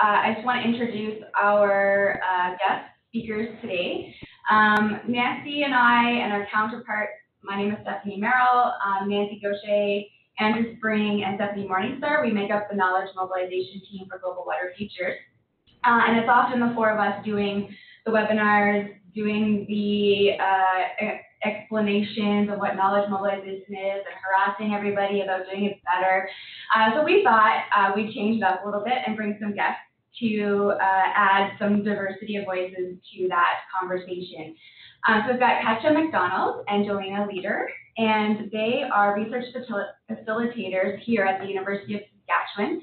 uh, I just want to introduce our uh, guest speakers today. Um, Nancy and I and our counterparts, my name is Stephanie Merrill, um, Nancy Goucher, Andrew Spring, and Stephanie Morningstar. We make up the knowledge mobilization team for Global Water Futures. Uh, and it's often the four of us doing the webinars, doing the uh, explanations of what knowledge mobilization is and harassing everybody about doing it better. Uh, so we thought uh, we'd change it up a little bit and bring some guests to uh, add some diversity of voices to that conversation. Uh, so we've got Katja McDonald and Jolena Leader, and they are research facilitators here at the University of Saskatchewan.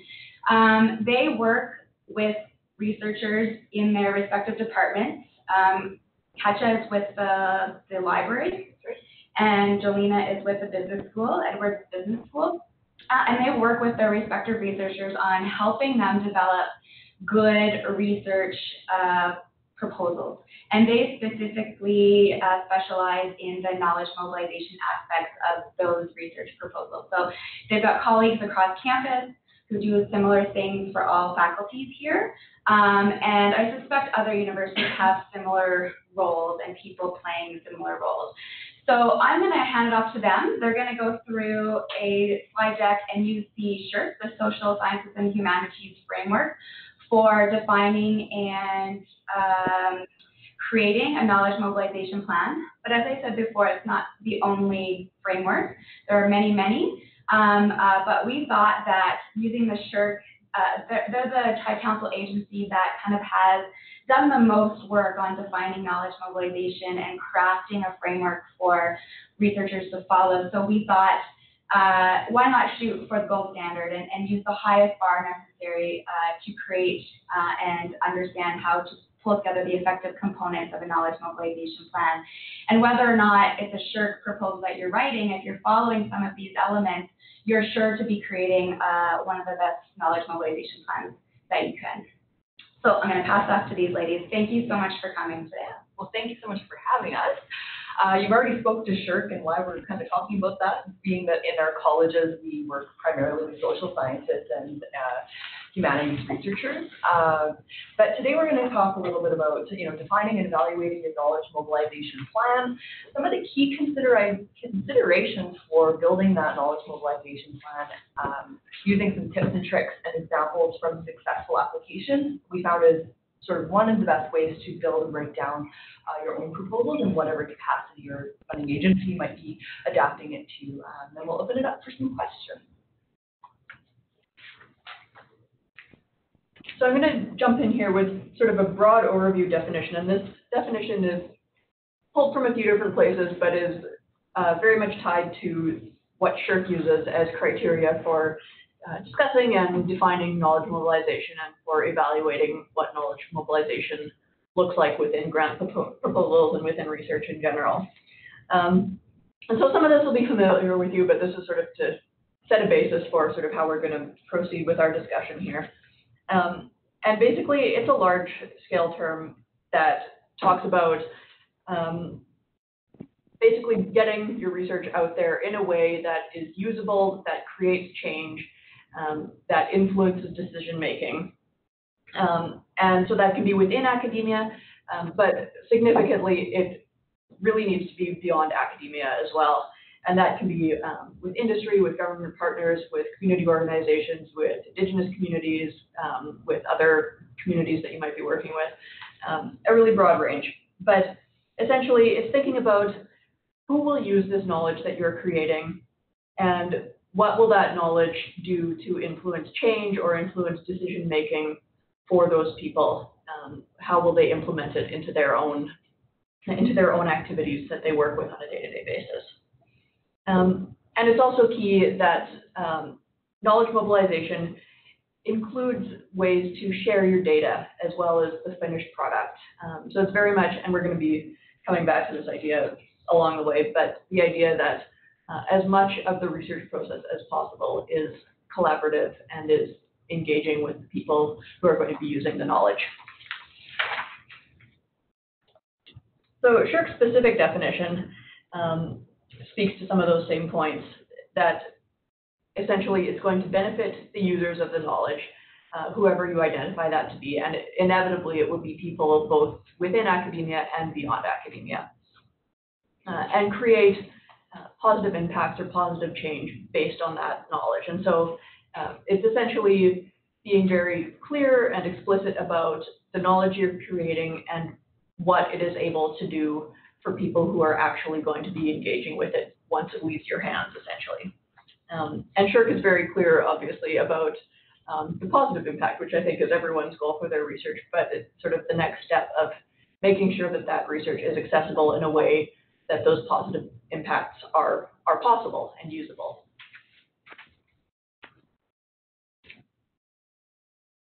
Um, they work with researchers in their respective departments. Um, Katja is with the, the library, and Jolena is with the business school, Edwards Business School. Uh, and they work with their respective researchers on helping them develop good research uh, proposals. And they specifically uh, specialize in the knowledge mobilization aspects of those research proposals. So they've got colleagues across campus who do similar things for all faculties here. Um, and I suspect other universities have similar roles and people playing similar roles. So I'm going to hand it off to them. They're going to go through a slide deck and use the SSHRC, the Social Sciences and Humanities Framework, for defining and um, creating a knowledge mobilization plan. But as I said before, it's not the only framework. There are many, many. Um, uh, but we thought that using the SSHRC, uh, they're, they're the tri-council agency that kind of has done the most work on defining knowledge mobilization and crafting a framework for researchers to follow. So we thought, uh, why not shoot for the gold standard and, and use the highest bar necessary uh, to create uh, and understand how to pull together the effective components of a knowledge mobilization plan. And whether or not it's a SSHRC proposal that you're writing, if you're following some of these elements, you're sure to be creating uh, one of the best knowledge mobilization plans that you can. So I'm going to pass off to these ladies. Thank you so much for coming today. Well, thank you so much for having us. Uh, you've already spoke to SSHRC and why we're kind of talking about that, being that in our colleges we work primarily with social scientists and uh, humanities researchers. Uh, but today we're going to talk a little bit about, you know, defining and evaluating a knowledge mobilization plan, some of the key considera considerations for building that knowledge mobilization plan, um, using some tips and tricks and examples from successful applications. We found is sort of one of the best ways to build and break down uh, your own proposals in whatever capacity your funding agency might be adapting it to. Um, then we'll open it up for some questions. So I'm going to jump in here with sort of a broad overview definition, and this definition is pulled from a few different places, but is uh, very much tied to what SSHRC uses as criteria for uh, discussing and defining knowledge mobilization and for evaluating what knowledge mobilization looks like within grant proposals and within research in general. Um, and so some of this will be familiar with you, but this is sort of to set a basis for sort of how we're going to proceed with our discussion here. Um, and basically, it's a large scale term that talks about um, basically getting your research out there in a way that is usable, that creates change, um, that influences decision making. Um, and so that can be within academia, um, but significantly, it really needs to be beyond academia as well. And that can be um, with industry, with government partners, with community organizations, with indigenous communities, um, with other communities that you might be working with, um, a really broad range. But essentially, it's thinking about who will use this knowledge that you're creating and what will that knowledge do to influence change or influence decision making for those people? Um, how will they implement it into their own into their own activities that they work with on a day-to-day basis? Um, and it's also key that um, knowledge mobilization includes ways to share your data as well as the finished product. Um, so it's very much, and we're going to be coming back to this idea along the way, but the idea that uh, as much of the research process as possible is collaborative and is engaging with people who are going to be using the knowledge. So SSHRC specific definition um, speaks to some of those same points that essentially it's going to benefit the users of the knowledge. uh, whoever you identify that to be. And inevitably, it will be people both within academia and beyond academia. Uh, and create positive impacts or positive change based on that knowledge. And so uh, it's essentially being very clear and explicit about the knowledge you're creating and what it is able to do for people who are actually going to be engaging with it once it leaves your hands, essentially. Um, and SSHRC is very clear, obviously, about um, the positive impact, which I think is everyone's goal for their research, but it's sort of the next step of making sure that that research is accessible in a way that those positive impacts are, are possible and usable.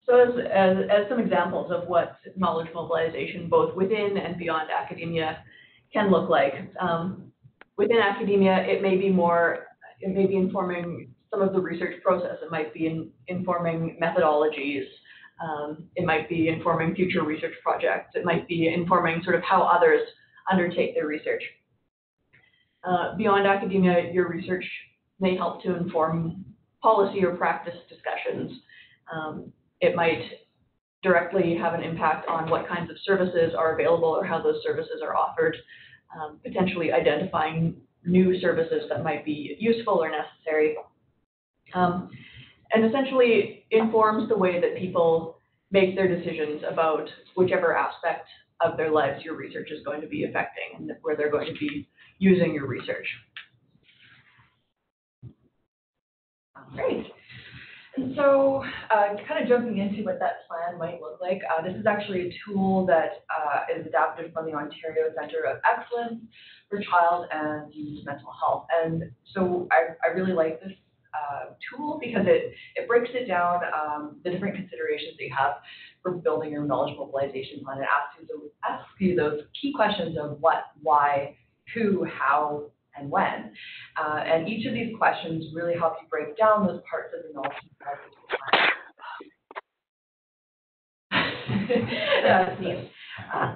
So as, as, as some examples of what knowledge mobilization, both within and beyond academia, can look like. Um, within academia, it may be more, it may be informing some of the research process. It might be in, informing methodologies. Um, it might be informing future research projects. It might be informing sort of how others undertake their research. Uh, beyond academia, your research may help to inform policy or practice discussions. Um, it might directly have an impact on what kinds of services are available or how those services are offered, um, potentially identifying new services that might be useful or necessary. Um, and essentially informs the way that people make their decisions about whichever aspect of their lives your research is going to be affecting and where they're going to be using your research. Great. And so, uh, kind of jumping into what that plan might look like, uh, this is actually a tool that uh, is adapted from the Ontario Centre of Excellence for Child and Youth Mental Health. And so, I, I really like this uh, tool because it, it breaks it down, um, the different considerations that you have for building your knowledge mobilization plan. It asks you, asks you those key questions of what, why, who, how, and when. Uh, and each of these questions really help you break down those parts of the knowledge That's neat. Uh,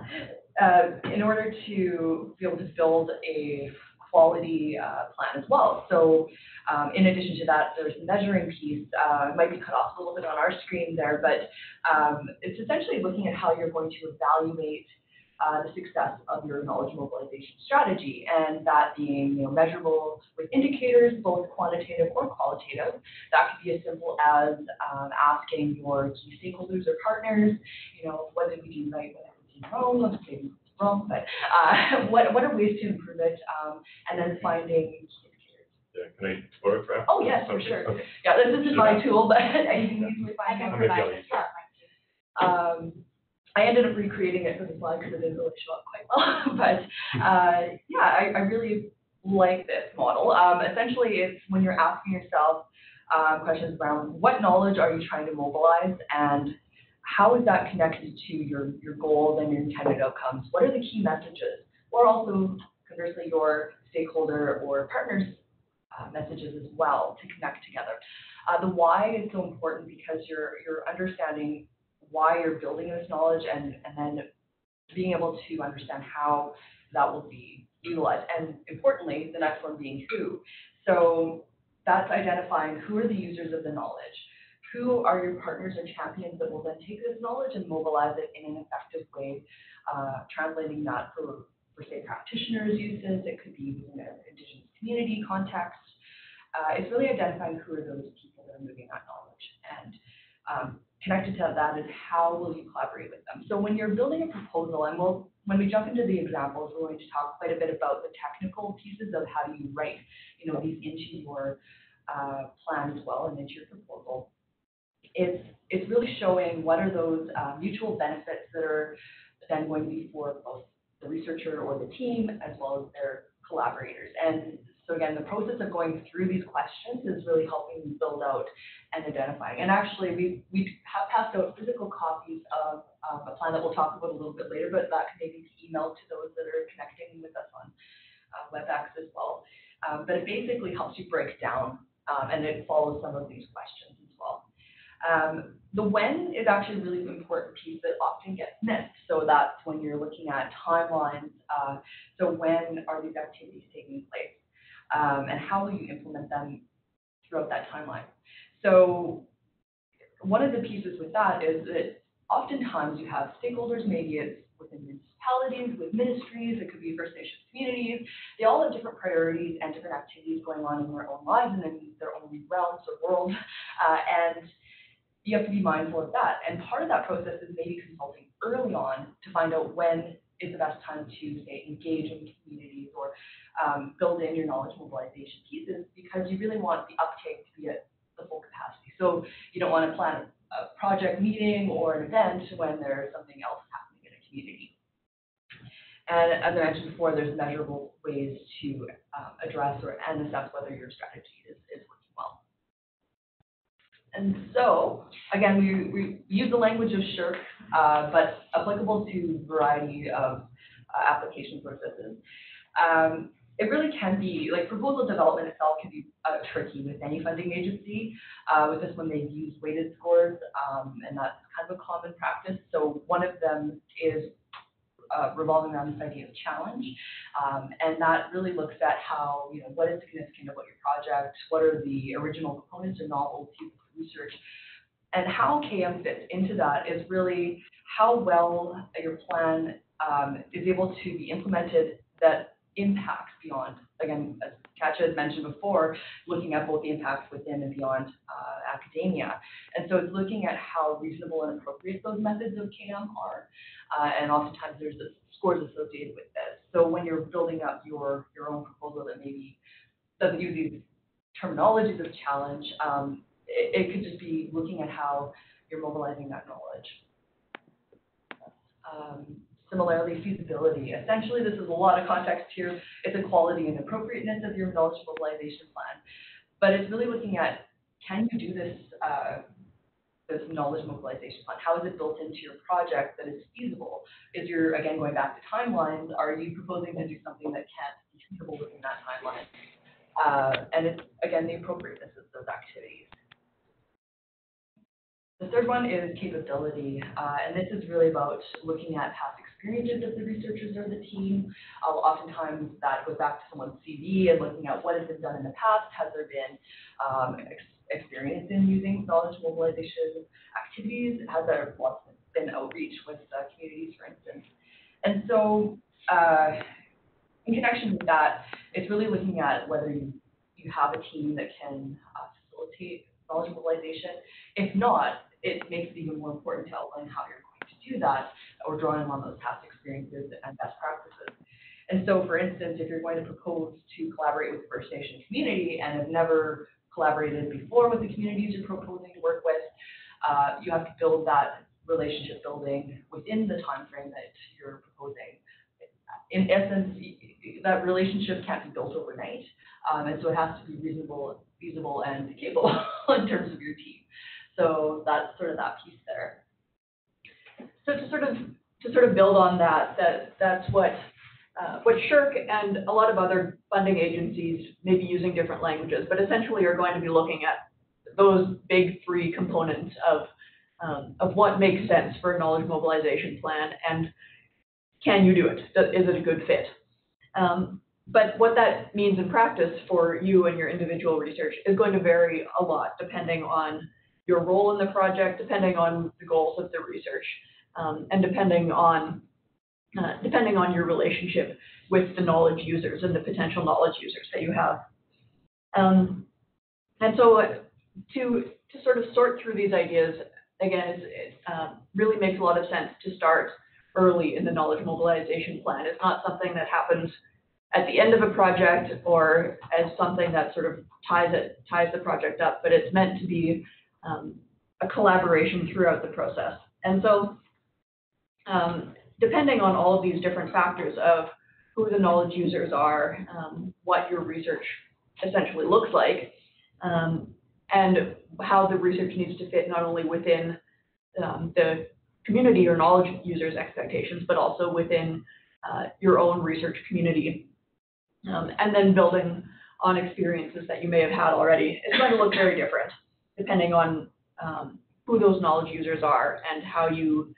uh, in order to be able to build a quality uh, plan as well. So um, in addition to that, there's the measuring piece. Uh, it might be cut off a little bit on our screen there, but um, it's essentially looking at how you're going to evaluate uh, the success of your knowledge mobilization strategy, and that being you know, measurable with indicators, both quantitative or qualitative. That could be as simple as um, asking your key stakeholders or partners, you know, what did we do right, what did we do wrong, maybe wrong, but uh, what, what are ways to improve it, um, and then finding Yeah, can I borrow it for? Oh, yes, for Okay, sure. Okay. Yeah, this isn't my tool, but you can easily I find it. maybe provide it, yeah, Um, I ended up recreating it for the slide because it didn't really show up quite well. but uh, yeah, I, I really like this model. Um, essentially, it's when you're asking yourself um, questions around what knowledge are you trying to mobilize and how is that connected to your, your goals and your intended outcomes? What are the key messages? Or also, conversely, your stakeholder or partners' uh, messages as well to connect together. Uh, the why is so important because you're, you're understanding why you're building this knowledge and, and then being able to understand how that will be utilized. And importantly, the next one being who. So that's identifying who are the users of the knowledge, who are your partners or champions that will then take this knowledge and mobilize it in an effective way, uh, translating that for, for say practitioners' uses, it could be within an indigenous community context. Uh, it's really identifying who are those people that are moving that knowledge. And um, connected to that is how will you collaborate with them. So when you're building a proposal, and we'll, when we jump into the examples, we're going to talk quite a bit about the technical pieces of how do you write, you know, these into your uh, plan as well and into your proposal. It's, it's really showing what are those uh, mutual benefits that are then going to be for both the researcher or the team as well as their collaborators. And so again, the process of going through these questions is really helping build out and identifying. And actually, we, we have passed out physical copies of um, a plan that we'll talk about a little bit later, but that can maybe be emailed to those that are connecting with us on uh, WebEx as well. Um, but it basically helps you break down um, and it follows some of these questions as well. Um, the when is actually a really important piece that often gets missed. So that's when you're looking at timelines. Uh, so when are these activities taking place? Um, and how will you implement them throughout that timeline? So one of the pieces with that is that oftentimes you have stakeholders, maybe it's within municipalities, with ministries, it could be First Nations communities. They all have different priorities and different activities going on in their own lives and in their own realms or worlds. Uh, and you have to be mindful of that. And part of that process is maybe consulting early on to find out when is the best time to say engage in communities or um, build in your knowledge mobilization pieces because you really want the uptake to be at the full capacity. So you don't want to plan a project meeting or an event when there's something else happening in a community. And as I mentioned before, there's measurable ways to um, address or and assess whether your strategy is, is working well. And so, again, we, we use the language of SSHRC, uh, but applicable to a variety of uh, application processes. Um, it really can be, like proposal development itself can be uh, tricky with any funding agency. Uh, with this one, they've used weighted scores, um, and that's kind of a common practice. So one of them is uh, revolving around this idea of challenge. Um, and that really looks at how, you know, what is significant about your project, what are the original components or novel pieces of research, and how KM fits into that is really how well your plan um, is able to be implemented that impacts beyond, again, as Katja had mentioned before, looking at both the impacts within and beyond uh, academia. And so it's looking at how reasonable and appropriate those methods of KM are. Uh, and oftentimes there's scores associated with this. So when you're building up your, your own proposal that maybe doesn't use these terminologies of challenge, um, it, it could just be looking at how you're mobilizing that knowledge. Um, similarly, feasibility. Essentially, this is a lot of context here. It's a quality and appropriateness of your knowledge mobilization plan. But it's really looking at, can you do this, uh, this knowledge mobilization plan? How is it built into your project that is feasible? Is your, again, going back to timelines, are you proposing to do something that can't be feasible within that timeline? Uh, and it's, again, the appropriateness of those activities. The third one is capability, uh, and this is really about looking at past experiences of the researchers or the team. Uh, oftentimes that goes back to someone's CV and looking at what has been done in the past. Has there been um, ex experience in using knowledge mobilization activities? Has there been outreach with communities, for instance? And so, uh, in connection with that, it's really looking at whether you, you have a team that can uh, facilitate knowledge mobilization. If not, it makes it even more important to outline how you're going to do that or drawing on those past experiences and best practices. And so, for instance, if you're going to propose to collaborate with the First Nation community and have never collaborated before with the communities you're proposing to work with, uh, you have to build that relationship building within the time frame that you're proposing. In essence, that relationship can't be built overnight, um, and so it has to be reasonable, feasible, and capable in terms of your team. So that's sort of that piece there. So to sort of to sort of build on that, that that's what uh, what SSHRC and a lot of other funding agencies may be using different languages, but essentially are going to be looking at those big three components of um, of what makes sense for a knowledge mobilization plan and can you do it? Is it a good fit? Um, but what that means in practice for you and your individual research is going to vary a lot depending on your role in the project, depending on the goals of the research, um, and depending on uh, depending on your relationship with the knowledge users and the potential knowledge users that you have. Um, and so uh, to to sort of sort through these ideas again, it um, really makes a lot of sense to start early in the knowledge mobilization plan. It's not something that happens at the end of a project or as something that sort of ties it ties the project up, but it's meant to be um, a collaboration throughout the process. And so, um, depending on all of these different factors of who the knowledge users are, um, what your research essentially looks like, um, and how the research needs to fit not only within um, the community or knowledge users' expectations, but also within uh, your own research community. Um, and then building on experiences that you may have had already is going to look very different depending on um, who those knowledge users are and how you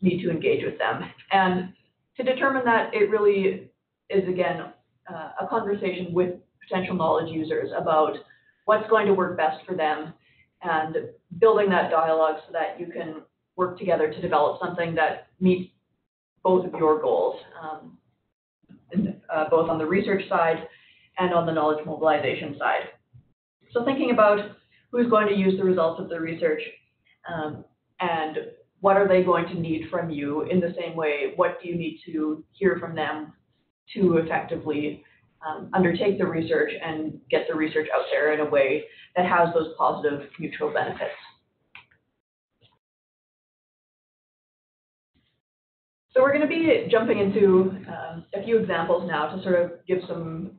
need to engage with them. And to determine that, it really is, again, uh, a conversation with potential knowledge users about what's going to work best for them and building that dialogue so that you can work together to develop something that meets both of your goals, um, in, uh, both on the research side and on the knowledge mobilization side. So thinking about who's going to use the results of the research um, and what are they going to need from you in the same way, what do you need to hear from them to effectively um, undertake the research and get the research out there in a way that has those positive mutual benefits. So we're going to be jumping into um, a few examples now to sort of give some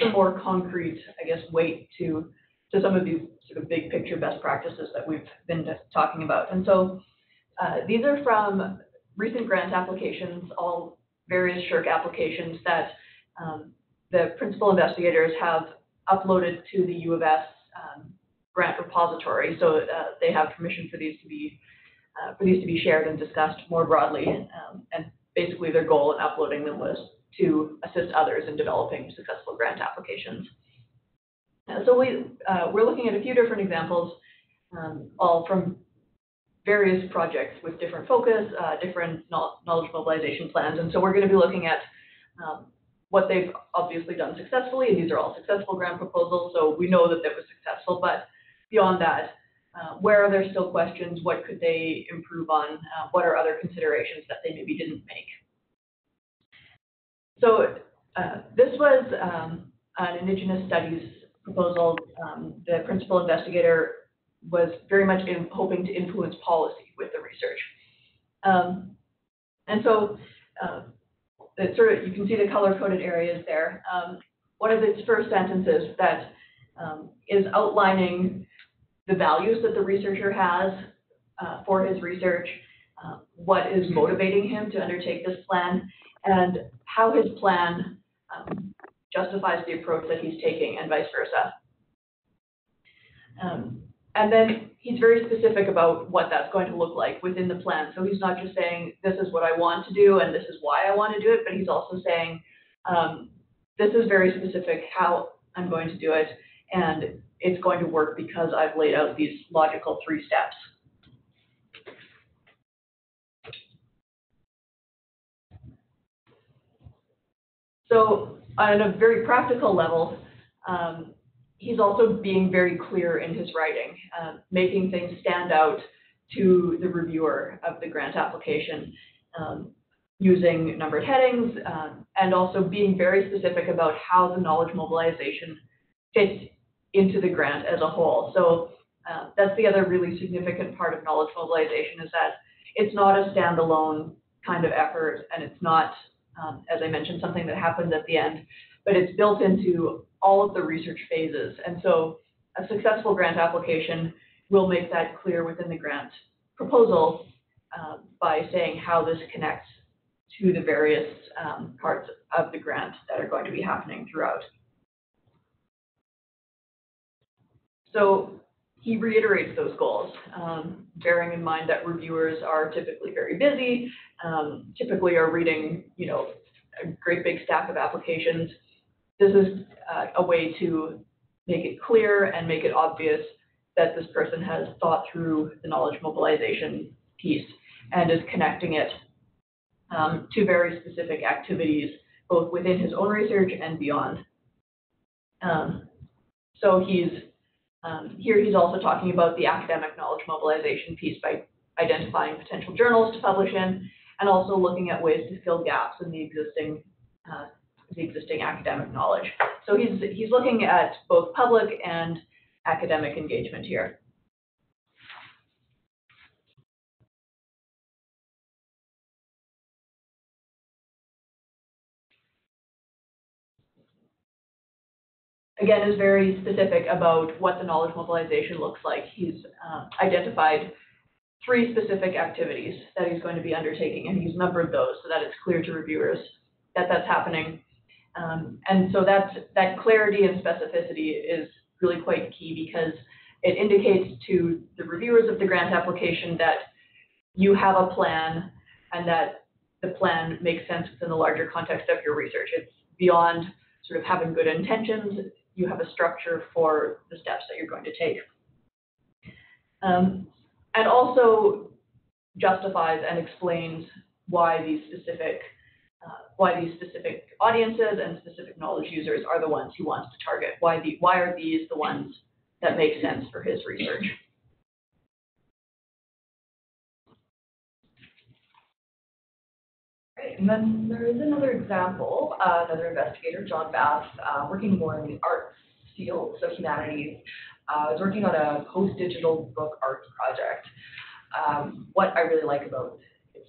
some more concrete, I guess, weight to to some of these sort of big picture best practices that we've been talking about. And so uh, these are from recent grant applications, all various SSHRC applications that um, the principal investigators have uploaded to the U of S um, grant repository. So uh, they have permission for these to be uh, for these to be shared and discussed more broadly. Um, and basically their goal in uploading them was to assist others in developing successful grant applications. Uh, so we, uh, we're looking at a few different examples, um, all from various projects with different focus, uh, different knowledge mobilization plans. And so we're going to be looking at um, what they've obviously done successfully, and these are all successful grant proposals, so we know that that was successful. But beyond that, uh, where are there still questions? What could they improve on? Uh, what are other considerations that they maybe didn't make? So uh, this was um, an Indigenous studies proposal. Um, the principal investigator was very much in, hoping to influence policy with the research. Um, and so uh, it sort of, you can see the color-coded areas there. Um, one of its first sentences that um, is outlining the values that the researcher has uh, for his research, uh, what is motivating him to undertake this plan, and how his plan um, justifies the approach that he's taking, and vice versa. Um, and then he's very specific about what that's going to look like within the plan. So he's not just saying, this is what I want to do and this is why I want to do it, but he's also saying, um, this is very specific how I'm going to do it. And it's going to work because I've laid out these logical three steps. So on a very practical level, um, he's also being very clear in his writing, uh, making things stand out to the reviewer of the grant application, um, using numbered headings, um, and also being very specific about how the knowledge mobilization fits into the grant as a whole. So uh, that's the other really significant part of knowledge mobilization is that it's not a standalone kind of effort, and it's not, um, as I mentioned, something that happens at the end, but it's built into all of the research phases. And so a successful grant application will make that clear within the grant proposal uh, by saying how this connects to the various um, parts of the grant that are going to be happening throughout. So he reiterates those goals, um, bearing in mind that reviewers are typically very busy, um, typically are reading, you know, a great big stack of applications. This is uh, a way to make it clear and make it obvious that this person has thought through the knowledge mobilization piece and is connecting it um, to very specific activities, both within his own research and beyond. Um, so he's um, here he's also talking about the academic knowledge mobilization piece by identifying potential journals to publish in and also looking at ways to fill gaps in the existing uh, the existing academic knowledge. So he's he's looking at both public and academic engagement here. again, is very specific about what the knowledge mobilization looks like. He's uh, identified three specific activities that he's going to be undertaking, and he's numbered those so that it's clear to reviewers that that's happening. Um, and so that's, that clarity and specificity is really quite key because it indicates to the reviewers of the grant application that you have a plan and that the plan makes sense within the larger context of your research. It's beyond sort of having good intentions you have a structure for the steps that you're going to take. Um, and also justifies and explains why these specific uh, why these specific audiences and specific knowledge users are the ones he wants to target. Why the why are these the ones that make sense for his research? And then there is another example, uh, another investigator, John Bass, uh, working more in the arts field, so humanities, uh, is working on a post-digital book arts project. Um, what I really like about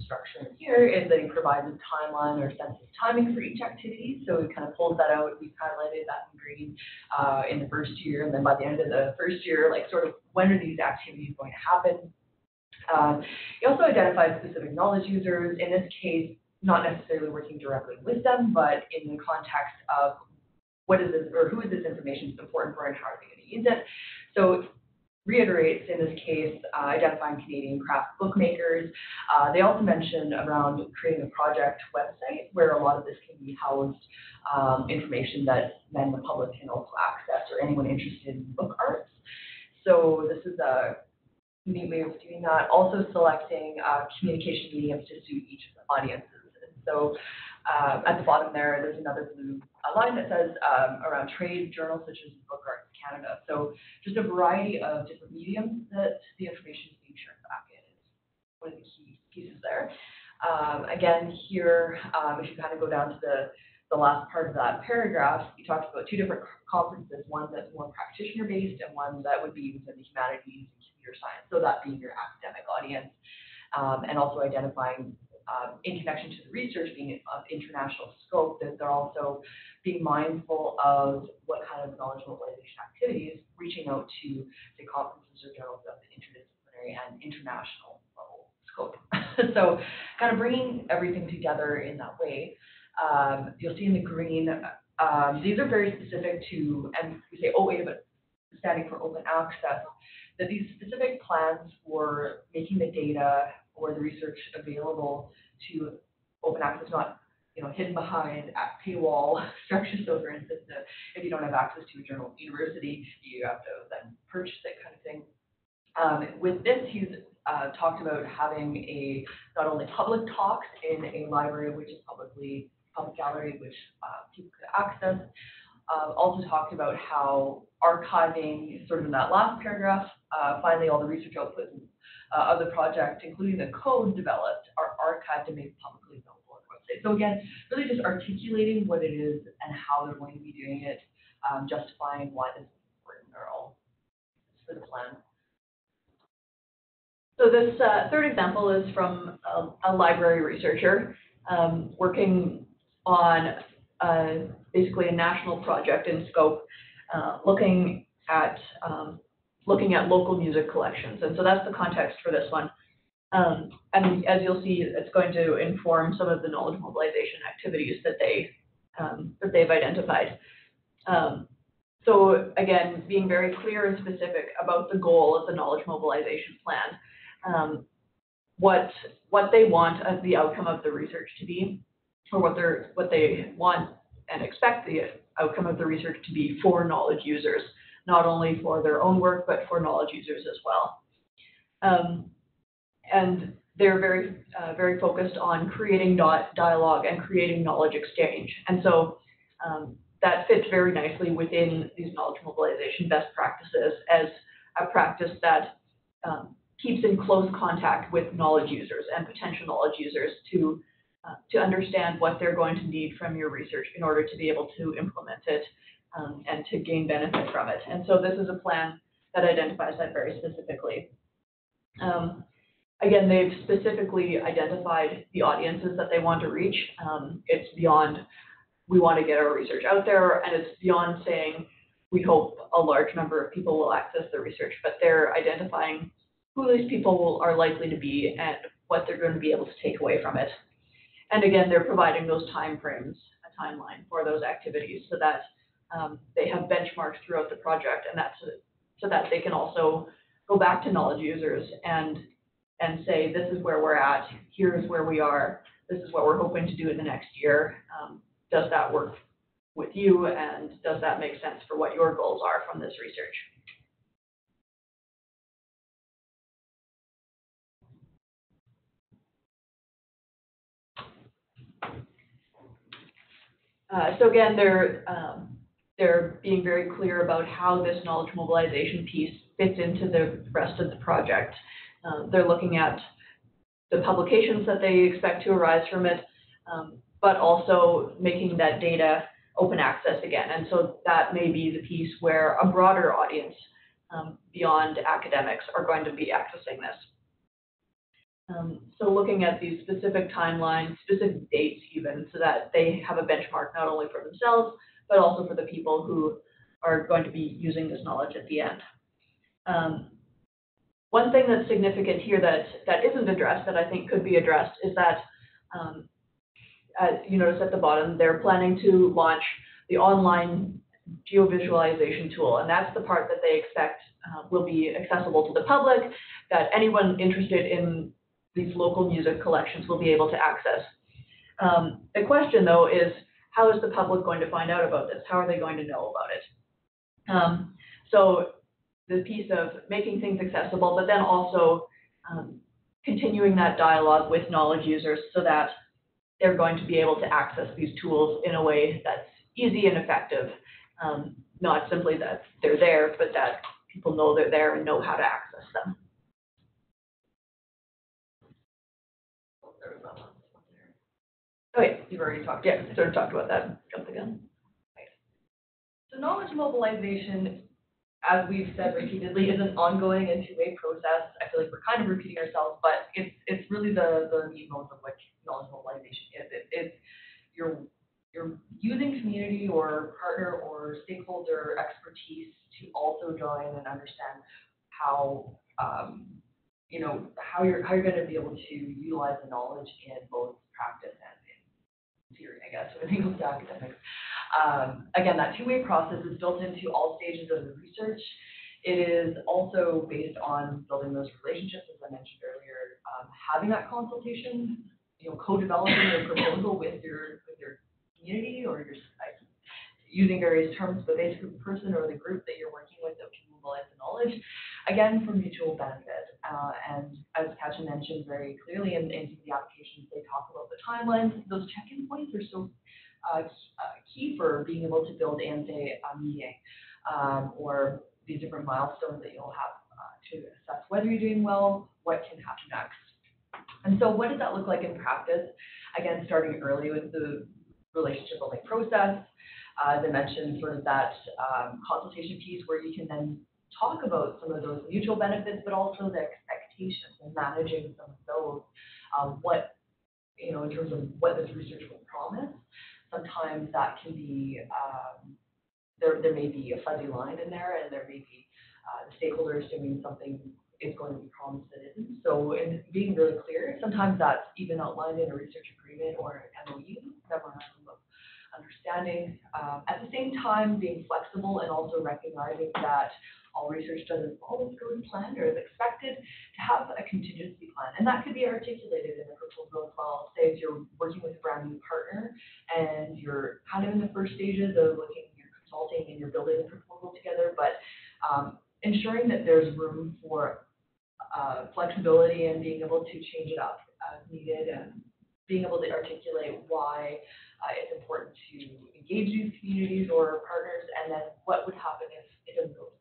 structure here is that he provides a timeline or sense of timing for each activity. So he kind of pulls that out, we've highlighted that in green uh, in the first year, and then by the end of the first year, like sort of when are these activities going to happen? Um, he also identifies specific knowledge users. In this case, not necessarily working directly with them, but in the context of what is this, or who is this information important for and how are they going to use it. So reiterates in this case uh, identifying Canadian craft bookmakers. Uh, they also mention around creating a project website where a lot of this can be housed, um, information that then the public can also access or anyone interested in book arts. So this is a neat way of doing that. Also selecting uh, communication mediums to suit each of the audiences. And so um, at the bottom there, there's another blue uh, line that says um, around trade journals such as Book Arts Canada. So just a variety of different mediums that the information is being shared back in is one of the key pieces there. Um, again, here, um, if you kind of go down to the, the last part of that paragraph, you talked about two different conferences, one that's more practitioner-based and one that would be within the humanities and computer science, so that being your academic audience, um, and also identifying um, in connection to the research being of international scope, that they're also being mindful of what kind of knowledge mobilization activities, reaching out to, say, conferences or journals of the interdisciplinary and international level scope. so kind of bringing everything together in that way. Um, you'll see in the green, um, these are very specific to, and we say OA, but standing for open access, that these specific plans for making the data or the research available to open access, not you know hidden behind paywall structures. So, for instance, if you don't have access to a journal at university, you have to then purchase it, kind of thing. Um, with this, he's uh, talked about having a not only public talks in a library, which is publicly public gallery, which uh, people could access. Uh, also talked about how archiving, sort of in that last paragraph, uh, finally all the research outputs uh, of the project, including the code developed, are archived and made publicly available on the website. So again, really just articulating what it is and how they're going to be doing it, um, justifying why this is important are all for the plan. So this uh, third example is from a, a library researcher um, working on uh, basically a national project in scope, uh, looking at um, looking at local music collections. And so that's the context for this one. Um, and as you'll see, it's going to inform some of the knowledge mobilization activities that they um, that they've identified. Um, so again, being very clear and specific about the goal of the knowledge mobilization plan, um, what what they want as the outcome of the research to be, or what they're what they want and expect the outcome of the research to be for knowledge users not only for their own work, but for knowledge users as well. Um, and they're very, uh, very focused on creating dialogue and creating knowledge exchange. And so um, that fits very nicely within these knowledge mobilization best practices as a practice that um, keeps in close contact with knowledge users and potential knowledge users to, uh, to understand what they're going to need from your research in order to be able to implement it um, and to gain benefit from it. And so this is a plan that identifies that very specifically. Um, again, they've specifically identified the audiences that they want to reach. Um, it's beyond we want to get our research out there, and it's beyond saying we hope a large number of people will access the research, but they're identifying who these people will, are likely to be and what they're going to be able to take away from it. And again, they're providing those time frames, a timeline for those activities so that um, they have benchmarks throughout the project, and that's so that they can also go back to knowledge users and and say this is where we're at, here's where we are, this is what we're hoping to do in the next year. Um, does that work with you, and does that make sense for what your goals are from this research? Uh, so again, there um, they're being very clear about how this knowledge mobilization piece fits into the rest of the project. Uh, they're looking at the publications that they expect to arise from it, um, but also making that data open access again. And so that may be the piece where a broader audience um, beyond academics are going to be accessing this. Um, so looking at these specific timelines, specific dates even, so that they have a benchmark not only for themselves, but also for the people who are going to be using this knowledge at the end. Um, one thing that's significant here that, that isn't addressed, that I think could be addressed, is that, um, you notice at the bottom, they're planning to launch the online geovisualization tool, and that's the part that they expect uh, will be accessible to the public, that anyone interested in these local music collections will be able to access. Um, the question though is, how is the public going to find out about this? How are they going to know about it? Um, so the piece of making things accessible, but then also um, continuing that dialogue with knowledge users so that they're going to be able to access these tools in a way that's easy and effective. Um, not simply that they're there, but that people know they're there and know how to access them. Oh, yeah, You've already talked. yeah, sort of talked about that, jump gun. So knowledge mobilization, as we've said repeatedly, is an ongoing and two-way process. I feel like we're kind of repeating ourselves, but it's, it's really the, the bones of what knowledge mobilization is. It, it's, you're, you're using community or partner or stakeholder expertise to also join and understand how, um, you know, how you're, how you're gonna be able to utilize the knowledge in both practice and theory, I guess, when it comes to academics. Um, again, that two-way process is built into all stages of the research. It is also based on building those relationships, as I mentioned earlier, um, having that consultation, you know, co-developing your proposal with your, with your community or your, like, using various terms, but basically the person or the group that you're working with that can mobilize the knowledge, again, for mutual benefit. Uh, and as Katja mentioned very clearly in, in the applications, they talk about the timelines. Those check-in points are so uh, uh, key for being able to build and say a meeting um, or these different milestones that you'll have uh, to assess whether you're doing well, what can happen next. And so what does that look like in practice? Again, starting early with the relationship building process. Uh, as I mentioned, sort of that um, consultation piece where you can then talk about some of those mutual benefits, but also the expectations and managing some of those. Um, what, you know, in terms of what this research will promise, sometimes that can be, um, there, there may be a fuzzy line in there and there may be uh, the stakeholders doing something is going to be promised that isn't. So in being really clear, sometimes that's even outlined in a research agreement or an MOU, memorandum of understanding. Um, at the same time, being flexible and also recognizing that all research doesn't always go as planned or as expected, to have a contingency plan. And that could be articulated in the proposal as well. Say if you're working with a brand new partner and you're kind of in the first stages of looking, you're consulting and you're building the proposal together, but um, ensuring that there's room for uh, flexibility and being able to change it up as needed and being able to articulate why uh, it's important to engage these communities or partners and then what would happen if it doesn't go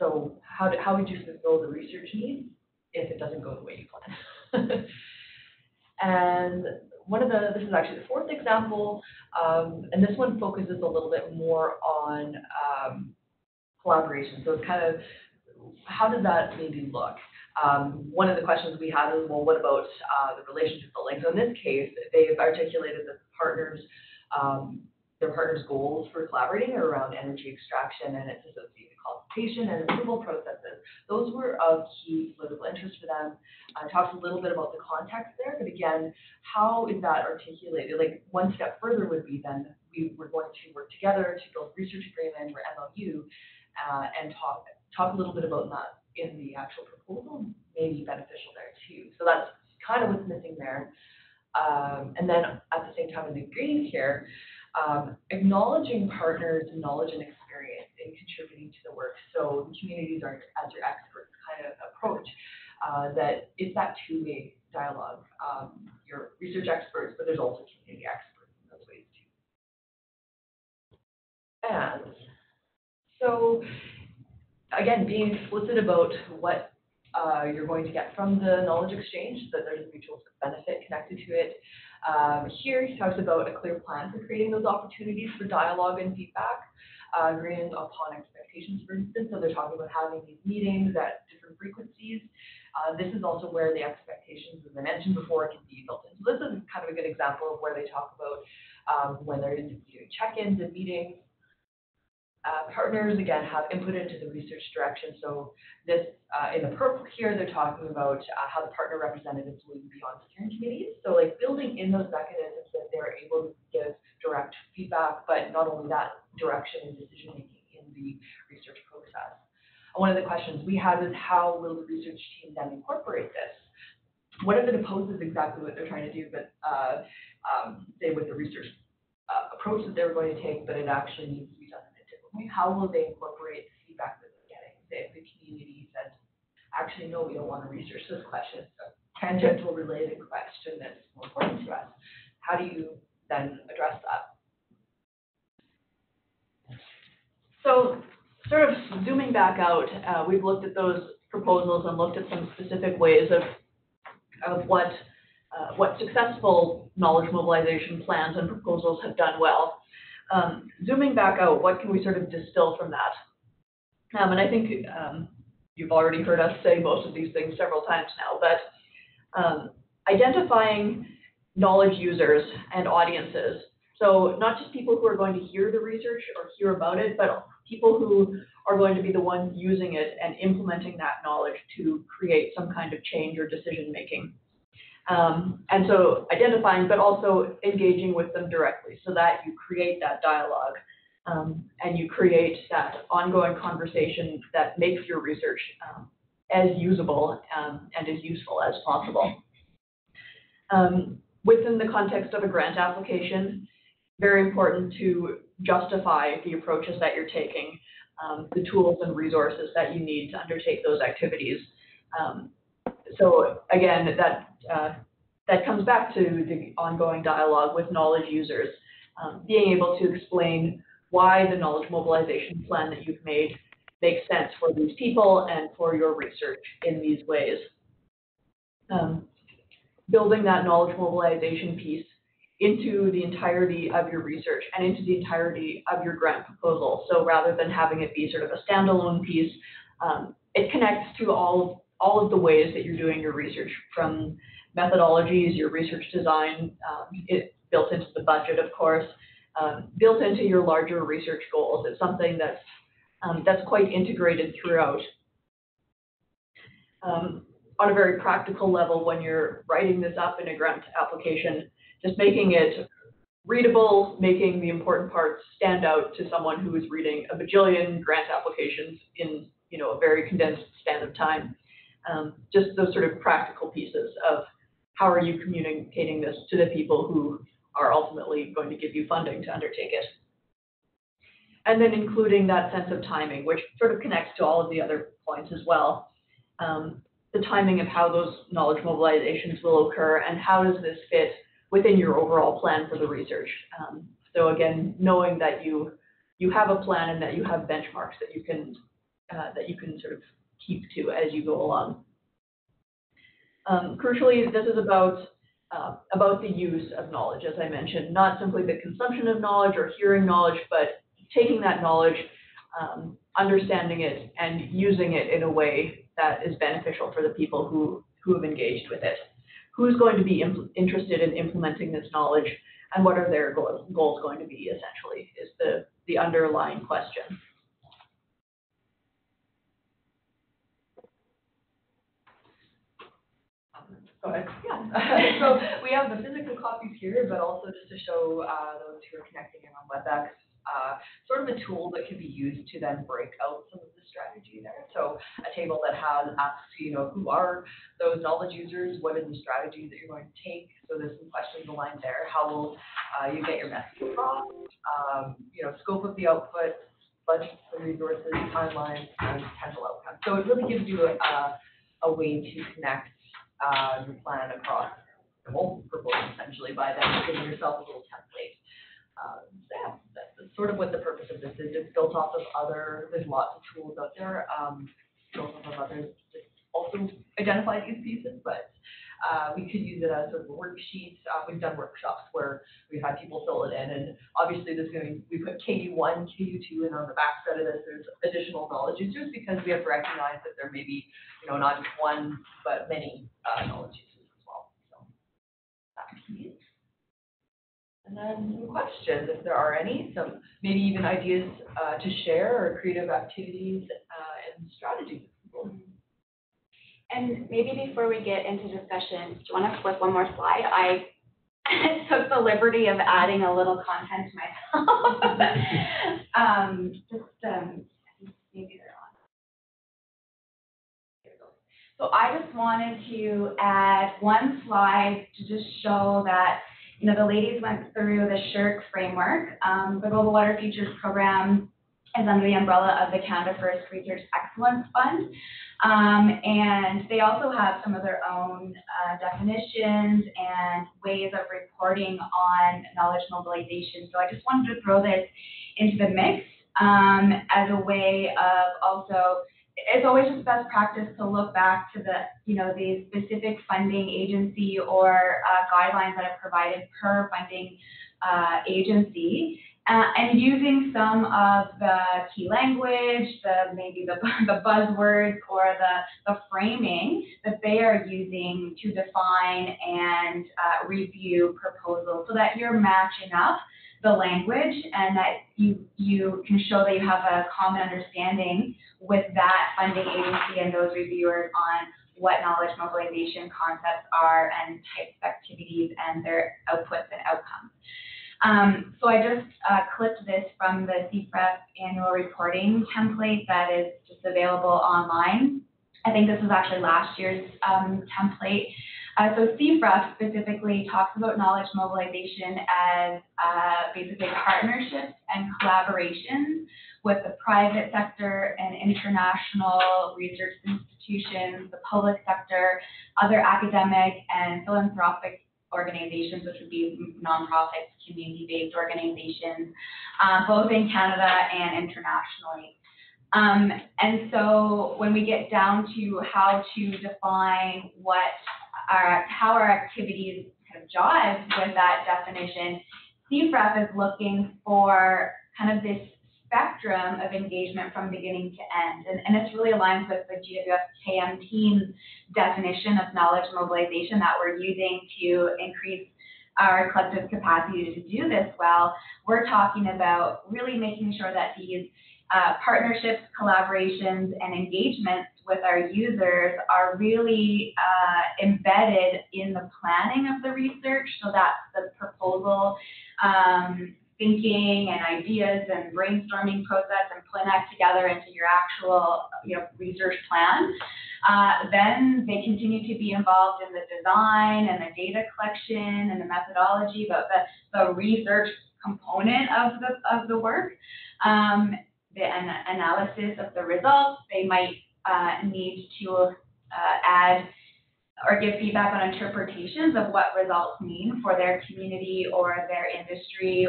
so how, do, how would you fulfill the research needs if it doesn't go the way you plan? and one of the, this is actually the fourth example, um, and this one focuses a little bit more on um, collaboration. So it's kind of, how does that maybe look? Um, one of the questions we had is, well, what about uh, the relationship building? So in this case, they've articulated that the partners, um, their partners' goals for collaborating are around energy extraction and its associated consultation and approval processes. Those were of key political interest for them. I talked a little bit about the context there, but again, how is that articulated? Like one step further would be then we were going to work together to build research agreement or MOU uh, and talk talk a little bit about that in the actual proposal may be beneficial there too. So that's kind of what's missing there. Um, and then at the same time in the green here, um, acknowledging partners' knowledge and experience in contributing to the work. So the communities are as your experts kind of approach uh, that it's that two-way dialogue. Um, your research experts, but there's also community experts in those ways too. And so again, being explicit about what uh, you're going to get from the knowledge exchange, that there's a mutual benefit connected to it, um, here, he talks about a clear plan for creating those opportunities for dialogue and feedback, uh, agreeing upon expectations, for instance. So they're talking about having these meetings at different frequencies. Uh, this is also where the expectations, as I mentioned before, can be built in. So this is kind of a good example of where they talk about um, when they're check-ins and meetings. Uh, partners, again, have input into the research direction. So this, uh, in the purple here, they're talking about uh, how the partner representatives will be on steering committees. So like building in those mechanisms that they're able to give direct feedback, but not only that, direction and decision making in the research process. And one of the questions we have is how will the research team then incorporate this? One of it opposes exactly what they're trying to do, but uh, um, say with the research uh, approach that they're going to take, but it actually needs to be done How will they incorporate the feedback that they're getting? If the community says, actually, no, we don't want to research this question, it's a tangential related question that's more important to us. How do you then address that? So sort of zooming back out, uh, we've looked at those proposals and looked at some specific ways of, of what, uh, what successful knowledge mobilization plans and proposals have done well. Um, zooming back out, what can we sort of distill from that? Um, and I think, um, you've already heard us say most of these things several times now, but, um, identifying knowledge users and audiences. So not just people who are going to hear the research or hear about it, but people who are going to be the ones using it and implementing that knowledge to create some kind of change or decision making. Um, and so identifying, but also engaging with them directly so that you create that dialogue um, and you create that ongoing conversation that makes your research um, as usable um, and as useful as possible. Um, within the context of a grant application, very important to justify the approaches that you're taking, um, the tools and resources that you need to undertake those activities. Um, so again, that uh, that comes back to the ongoing dialogue with knowledge users, um, being able to explain why the knowledge mobilization plan that you've made makes sense for these people and for your research in these ways. Um, building that knowledge mobilization piece into the entirety of your research and into the entirety of your grant proposal. So rather than having it be sort of a standalone piece, um, it connects to all, all of the ways that you're doing your research from methodologies, your research design, um, it built into the budget, of course, um, built into your larger research goals. It's something that's, um, that's quite integrated throughout. Um, on a very practical level, when you're writing this up in a grant application, just making it readable, making the important parts stand out to someone who is reading a bajillion grant applications in, you know, a very condensed span of time. Um, just those sort of practical pieces of how are you communicating this to the people who are ultimately going to give you funding to undertake it. And then including that sense of timing, which sort of connects to all of the other points as well. Um, the timing of how those knowledge mobilizations will occur and how does this fit within your overall plan for the research. Um, so again, knowing that you you have a plan and that you have benchmarks that you can uh, that you can sort of keep to as you go along. Um, crucially, this is about uh, about the use of knowledge, as I mentioned, not simply the consumption of knowledge or hearing knowledge, but taking that knowledge, um, understanding it, and using it in a way that is beneficial for the people who, who have engaged with it. Who's going to be interested in implementing this knowledge, and what are their goals, goals going to be, essentially, is the, the underlying question. Go ahead. Yeah. so we have the physical copies here, but also just to show uh, those who are connecting in on WebEx, uh, sort of a tool that can be used to then break out some of the strategy there. So a table that has asks, you know, who are those knowledge users? What is the strategy that you're going to take? So there's some questions aligned there. How will uh, you get your message across? Um, you know, scope of the output, budget for resources, timelines, and potential outcomes. So it really gives you a, a way to connect uh, your plan across the whole proposal essentially by then giving yourself a little template. Um, so yeah, that's sort of what the purpose of this is. It's built off of other, there's lots of tools out there, um, built off of others that also identify these pieces, but, uh, we could use it as sort of a worksheet. Uh, we've done workshops where we've had people fill it in, and obviously there's going, to we put KU one, KU two, and on the back side of this, there's additional knowledge users because we have recognized that there may be, you know, not just one, but many, uh, knowledge users as well, so. And then some questions, if there are any, some, maybe even ideas, uh, to share or creative activities, uh, and strategies. And maybe before we get into discussion, do you want to flip one more slide? I took the liberty of adding a little content myself. um, just um, maybe they're on. So I just wanted to add one slide to just show that you know the ladies went through the SSHRC framework. Um, the Global Water Futures Program is under the umbrella of the Canada First Research Excellence Fund. Um, and they also have some of their own uh, definitions and ways of reporting on knowledge mobilization. So I just wanted to throw this into the mix um, as a way of also, it's always just best practice to look back to the, you know, the specific funding agency or uh, guidelines that are provided per funding uh, agency uh, and using some of the key language, the maybe the, the buzzwords or the, the framing that they are using to define and uh, review proposals so that you're matching up the language and that you, you can show that you have a common understanding with that funding agency and those reviewers on what knowledge mobilization concepts are and types of activities and their outputs and outcomes. Um, so I just uh, clipped this from the CFREF annual reporting template that is just available online. I think this was actually last year's um, template. Uh, so CFREF specifically talks about knowledge mobilization as uh, basically partnerships and collaborations with the private sector and international research institutions, the public sector, other academic and philanthropic organizations, which would be nonprofits, community-based organizations, um, both in Canada and internationally. Um, and so when we get down to how to define what our, how our activities kind of jive with that definition, CFREF is looking for kind of this spectrum of engagement from beginning to end. And, and this really aligns with the GWF-KM team's definition of knowledge mobilization that we're using to increase our collective capacity to do this well. We're talking about really making sure that these uh, partnerships, collaborations, and engagements with our users are really uh, embedded in the planning of the research. So that's the proposal um, thinking and ideas and brainstorming process and putting that together into your actual you know, research plan. Uh, then they continue to be involved in the design and the data collection and the methodology, but the, the research component of the, of the work. Um, the an analysis of the results, they might uh, need to uh, add or give feedback on interpretations of what results mean for their community or their industry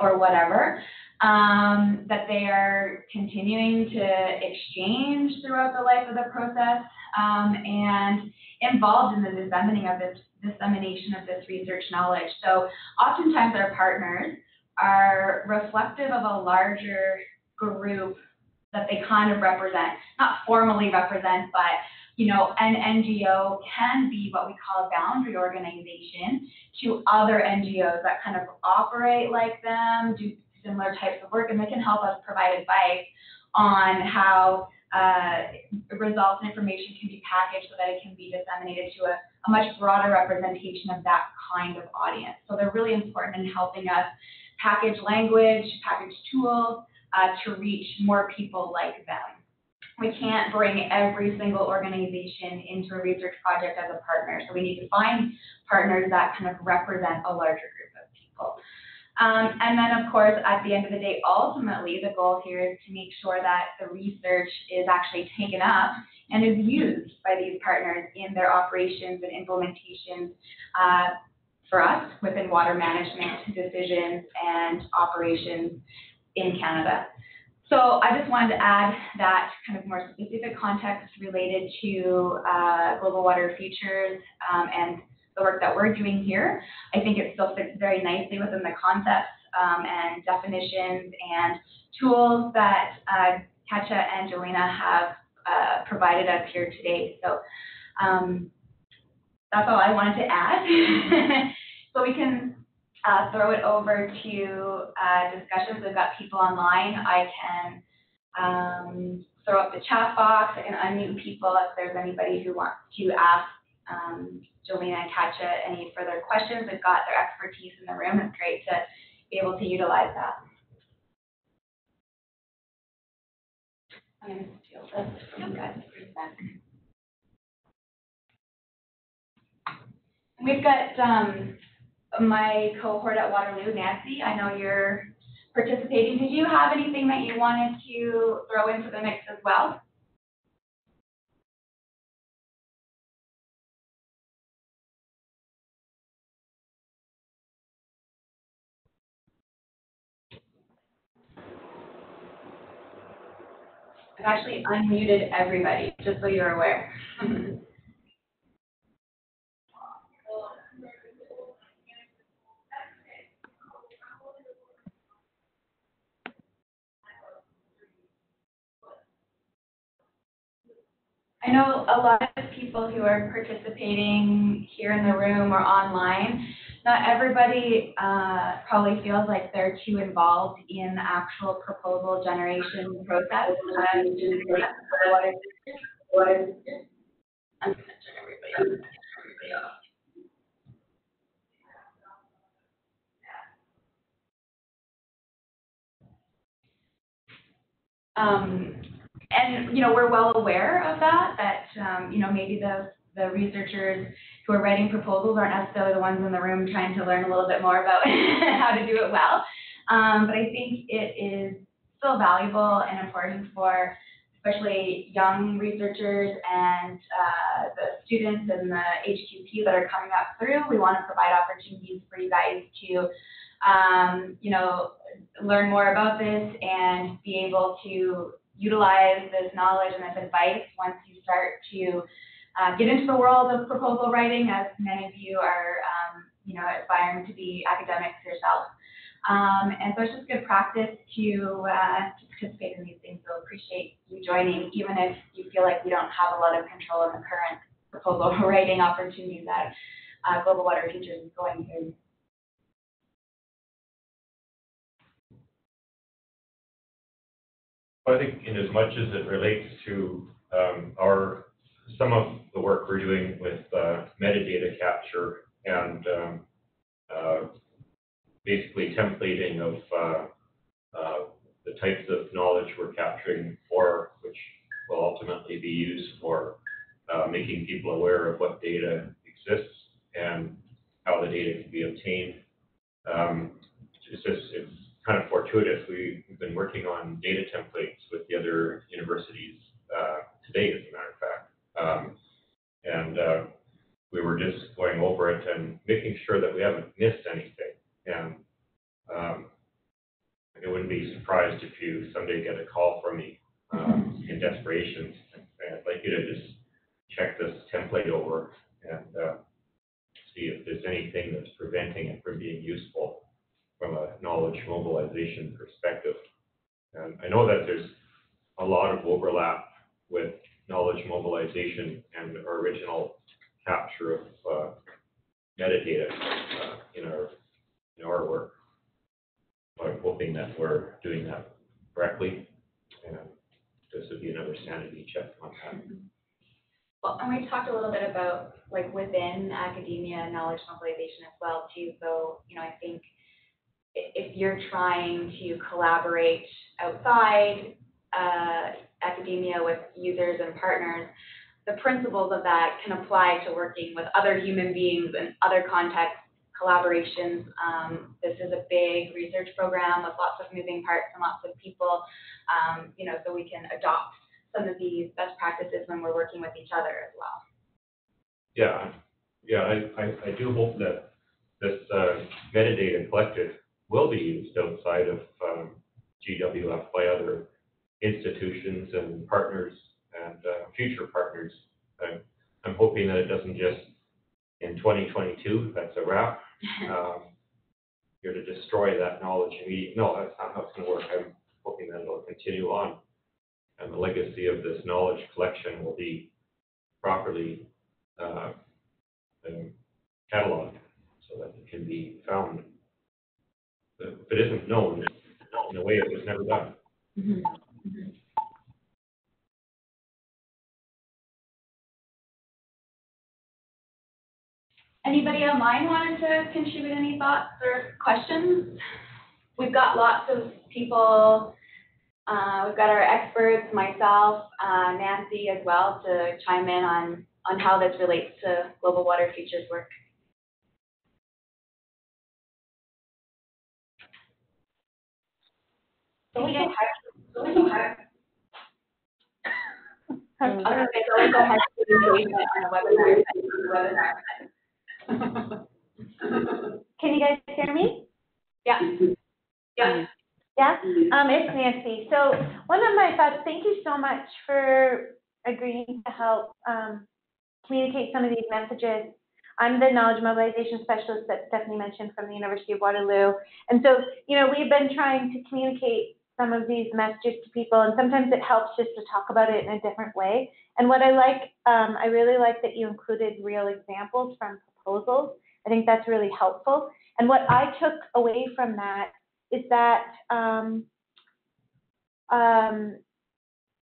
or whatever, um, that they are continuing to exchange throughout the life of the process um, and involved in the disseminating of this dissemination of this research knowledge. So oftentimes our partners are reflective of a larger group that they kind of represent, not formally represent, but you know, an NGO can be what we call a boundary organization to other NGOs that kind of operate like them, do similar types of work, and they can help us provide advice on how uh, results and information can be packaged so that it can be disseminated to a, a much broader representation of that kind of audience. So they're really important in helping us package language, package tools uh, to reach more people like them we can't bring every single organization into a research project as a partner. So we need to find partners that kind of represent a larger group of people. Um, and then, of course, at the end of the day, ultimately, the goal here is to make sure that the research is actually taken up and is used by these partners in their operations and implementations uh, for us within water management decisions and operations in Canada. So I just wanted to add that kind of more specific context related to uh, Global Water Futures um, and the work that we're doing here. I think it still fits very nicely within the concepts um, and definitions and tools that uh, Katja and Jolena have uh, provided us here today. So um, that's all I wanted to add. so we can uh, throw it over to uh, discussions. We've got people online. I can um, throw up the chat box. I can unmute people if there's anybody who wants to ask um, and Katja any further questions. They've got their expertise in the room. It's great to be able to utilize that. I'm going to steal this from you guys for a sec. We've got um, my cohort at Waterloo, Nancy. I know you're participating. Did you have anything that you wanted to throw into the mix as well? I've actually unmuted everybody, just so you're aware. I know a lot of people who are participating here in the room or online, not everybody uh, probably feels like they're too involved in the actual proposal generation process. Um. Um, and, you know, we're well aware of that, that, um, you know, maybe the, the researchers who are writing proposals aren't necessarily the ones in the room trying to learn a little bit more about how to do it well. Um, but I think it is still valuable and important for especially young researchers and uh, the students and the HQP that are coming up through. We want to provide opportunities for you guys to, um, you know, learn more about this and be able to utilize this knowledge and this advice once you start to uh, get into the world of proposal writing, as many of you are, um, you know, aspiring to be academics yourself. Um, and so it's just good practice to, uh, to participate in these things. So appreciate you joining, even if you feel like you don't have a lot of control in the current proposal writing opportunities that uh, Global Water Futures is going through. I think in as much as it relates to, um, our, some of the work we're doing with, uh, metadata capture and, um, uh, basically templating of, uh, uh, the types of knowledge we're capturing for, which will ultimately be used for, uh, making people aware of what data exists and how the data can be obtained. Um, it's just, it's kind of fortuitous. We, we've been working on data templates with the other universities uh, today, as a matter of fact. Um, and uh, we were just going over it and making sure that we haven't missed anything. And um, I wouldn't be surprised if you someday get a call from me um, in desperation. And I'd like you to just check this template over and uh, see if there's anything that's preventing it from being useful from a knowledge mobilization perspective. And I know that there's a lot of overlap with knowledge mobilization and our original capture of uh, metadata uh, in our in our work. But I'm hoping that we're doing that correctly, and this would be another sanity check on that. Well, and we talked a little bit about like within academia knowledge mobilization as well too. So, you know, I think if you're trying to collaborate outside uh, academia with users and partners, the principles of that can apply to working with other human beings in other contexts, collaborations. Um, this is a big research program with lots of moving parts and lots of people, um, you know, so we can adopt some of these best practices when we're working with each other as well. Yeah, yeah, I, I, I do hope that this uh, metadata collected will be used outside of um, GWF by other institutions and partners and uh, future partners. I'm, I'm hoping that it doesn't just, in 2022, that's a wrap. Um, You're to destroy that knowledge immediately. No, that's not how it's gonna work. I'm hoping that it'll continue on. And the legacy of this knowledge collection will be properly uh, um, cataloged so that it can be found. If it isn't known, in a way it was never done. Mhm. Anybody online wanted to contribute any thoughts or questions? We've got lots of people, uh, we've got our experts, myself, uh, Nancy as well, to chime in on, on how this relates to Global Water Futures work. Can you guys- I was gonna say, it's always a engagement on a webinar. Can you guys hear me? Yeah. Yeah. Yeah? Um, it's Nancy. So one of my thoughts, thank you so much for agreeing to help, um, communicate some of these messages. I'm the knowledge mobilization specialist that Stephanie mentioned from the University of Waterloo. And so, you know, we've been trying to communicate some of these messages to people, and sometimes it helps just to talk about it in a different way. And what I like, um, I really like that you included real examples from proposals. I think that's really helpful. And what I took away from that is that um, um,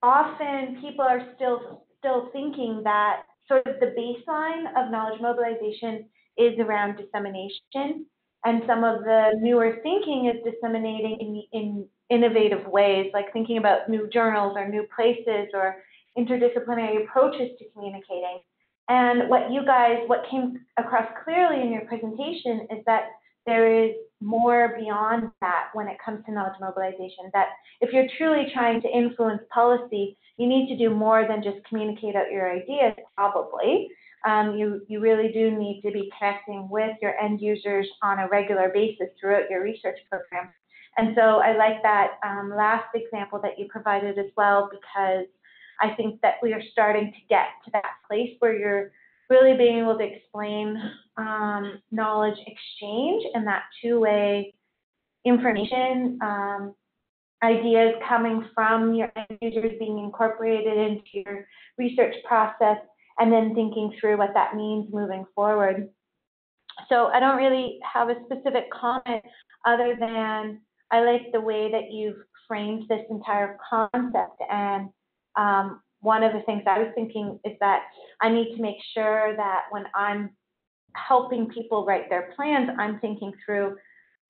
often people are still still thinking that sort of the baseline of knowledge mobilization is around dissemination, and some of the newer thinking is disseminating in, in innovative ways, like thinking about new journals or new places or interdisciplinary approaches to communicating. And what you guys, what came across clearly in your presentation is that there is more beyond that when it comes to knowledge mobilization. That if you're truly trying to influence policy, you need to do more than just communicate out your ideas, probably. Um, you, you really do need to be connecting with your end users on a regular basis throughout your research program. And so I like that um, last example that you provided as well, because I think that we are starting to get to that place where you're really being able to explain um, knowledge exchange and that two-way information, um, ideas coming from your end users being incorporated into your research process, and then thinking through what that means moving forward. So I don't really have a specific comment other than I like the way that you've framed this entire concept. And um, one of the things I was thinking is that I need to make sure that when I'm helping people write their plans, I'm thinking through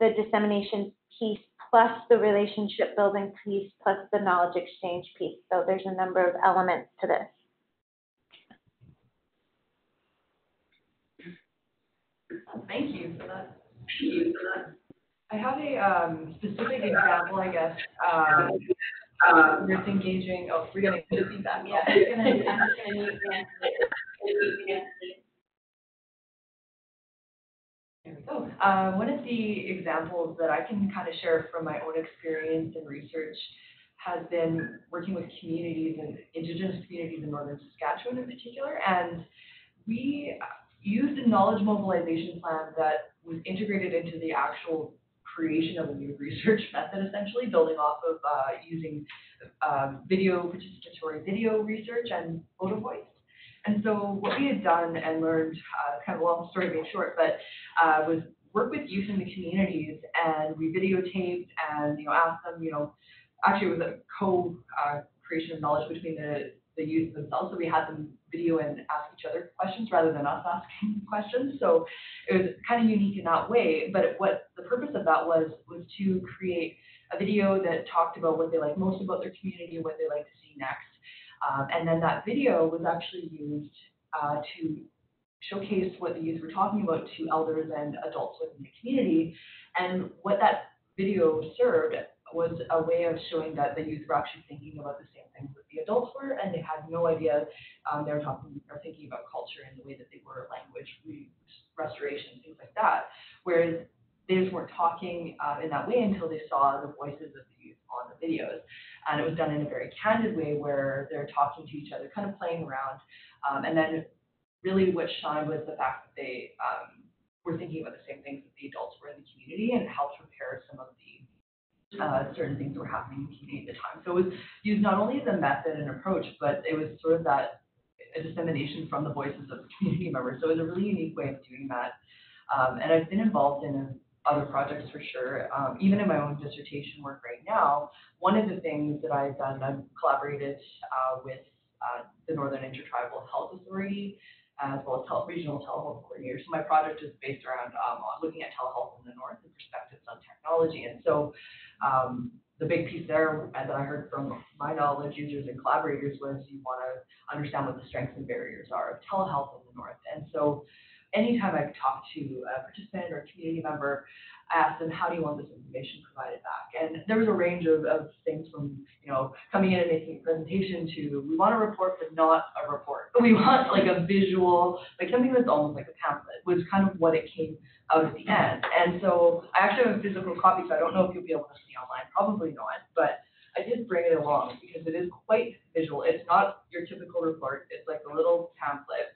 the dissemination piece plus the relationship building piece plus the knowledge exchange piece. So there's a number of elements to this. Thank you for that. Thank you for that. I have a um, specific example, I guess, um, um, engaging, oh, we're gonna get feedback, yeah. I'm just gonna, I'm just gonna mute Nancy. Mute Nancy. There we go. Uh, one of the examples that I can kind of share from my own experience and research has been working with communities and indigenous communities in northern Saskatchewan in particular. And we used a knowledge mobilization plan that was integrated into the actual creation of a new research method, essentially, building off of uh, using um, video, participatory video research and photo voice. And so what we had done and learned, uh, kind of a long story made short, but uh, was work with youth in the communities and we videotaped and, you know, asked them, you know, actually it was a co, uh, of knowledge between the, the youth themselves. So we had them video and ask each other questions rather than us asking questions. So it was kind of unique in that way. But what the purpose of that was, was to create a video that talked about what they like most about their community and what they like to see next. Um, and then that video was actually used uh, to showcase what the youth were talking about to elders and adults within the community. And what that video served was a way of showing that the youth were actually thinking about the same things that the adults were, and they had no idea um, they were talking or thinking about culture in the way that they were language, re- restoration, things like that. Whereas they just weren't talking uh, in that way until they saw the voices of the youth on the videos. And it was done in a very candid way where they're talking to each other, kind of playing around. Um, and then really what shined was the fact that they um, were thinking about the same things that the adults were in the community and helped repair some of the uh, certain things were happening in community at the time. So it was used not only as a method and approach, but it was sort of that dissemination from the voices of the community members. So it was a really unique way of doing that. Um, and I've been involved in other projects for sure. Um, even in my own dissertation work right now, one of the things that I've done, I've collaborated uh, with uh, the Northern Intertribal Health Authority as well as tele- regional telehealth coordinator. So my project is based around um, looking at telehealth in the north and perspectives on technology. And so um, the big piece there that I heard from my knowledge users and collaborators was you want to understand what the strengths and barriers are of telehealth in the north. And so anytime I talk to a participant or a community member, I ask them, how do you want this information provided back? And there was a range of, of things from, you know, coming in and making a presentation to, we want a report, but not a report. We want like a visual, like something that's almost like a pamphlet, was kind of what it came out at the end. And so I actually have a physical copy, so I don't know if you'll be able to see online, probably not, but I did bring it along because it is quite visual. It's not your typical report, it's like a little pamphlet.